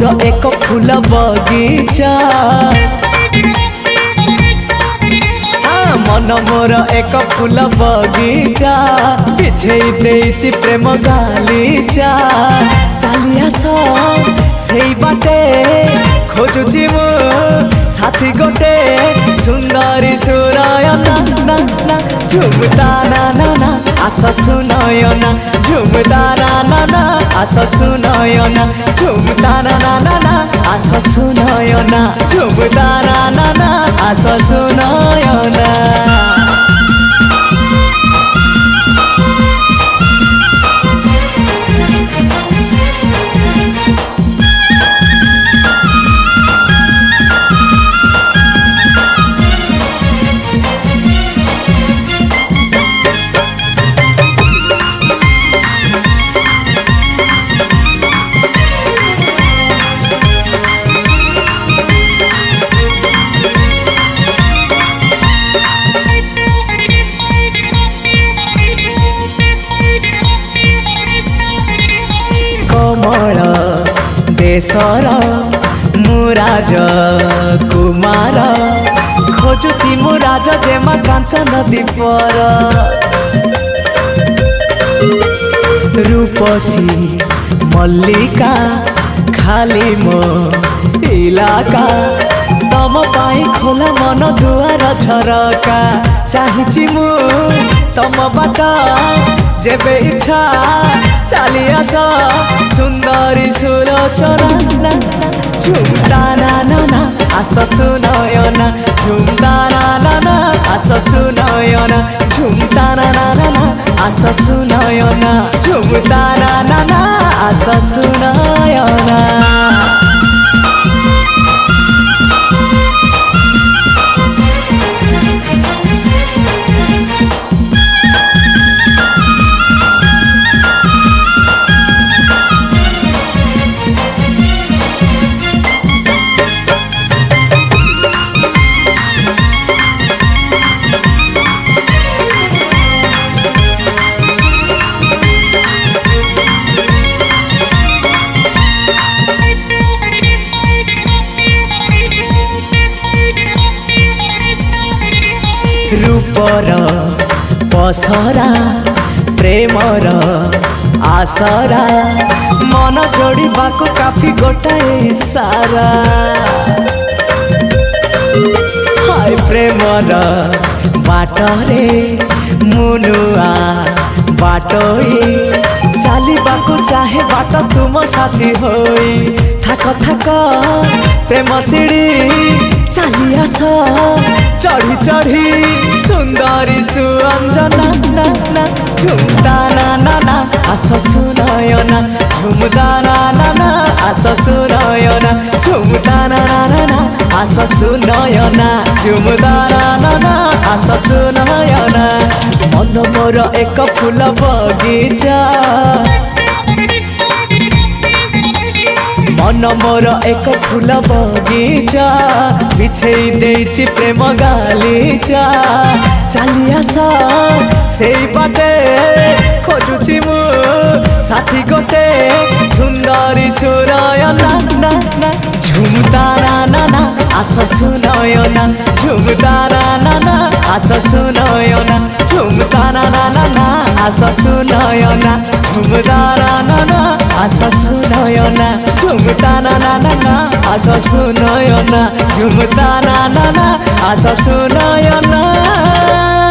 ମୋର ଏକ ଫୁଲ ବଗିଚା ମନ ମୋର ଏକ ଫୁଲ ବଗିଚା ପିଛେଇ ଦେଇଛି ପ୍ରେମ ଗାଲିଚା ଚାଲି ଆସ ସେଇ ବାଟେ ଖୋଜୁଛି ମୁଁ ସାଥି ଗୋଟେ ସୁନ୍ଦରୀ ସୁରୟ ନା ନା ନା ଝୁମୁତା ନା ନା ନା আশা শুনয় না ঝুম তারা নানা আশা শুনয় না ঝুম তারা নানা আশা শুনয় না ঝুম তারা নানা আশা শুনয় না সর মুরাজ কুমার খোঁজুছি মু রাজ যেমা কাঞ্চন দ্বীপর রূপসী মল্লিকা খালি মো ইলাকা তম পাই খোলা মন দুয়ার ঝরকা চাহিছি মু তম বাট जेबे इच्छा चली आस सुंदरी सुलोचना झुमता ना ना ना आस सुनयना झुमता ना ना ना आस सुनयना झुमता ना ना ना ना आस सुनयना झुमता ना ना ना आस सुनयना रूपर पसरा प्रेमर आसरा मन जोडिबाको काफी गोटाए सारा हाय प्रेमर बाटरे मुनुआ बाटोई ଚାଲିବାକୁ चाहे बाटो तुम साथी होई थाको थाको प्रेम सिडी ଚାଲିଆ ଚଢ଼ି ଚଢ଼ି ସୁନ୍ଦରୀ ସୁଅଞ୍ଜନା ନା ନା ଝୁମଦାନା ନା ନା ଆସ ସୁନୟନା ଝୁମଦାନା ନା ନା ଆସ ସୁନୟନା ଝୁମଦାନା ନା ନା ଆସ ସୁନୟନା ଝୁମଦାନା ନା ନା ଆସ ସୁନୟନା ମନ ମୋର ଏକ ଫୁଲ ବଗିଚା मन मोर एक फूल बागीचा मिछेई देछि प्रेम गालिचा सा, सेई बाटे खोजुछि म সাথী গোটে সুন্দরী সুরয়না না না ঝুমতারা না না আস সুনয়না ঝুমতারা না না আস সুনয়না ঝুমতারা না না না আস সুনয়না ঝুমতারা না না আস সুনয়না ঝুমতারা না না না আস সুনয়না ঝুমতারা না না আস সুনয়না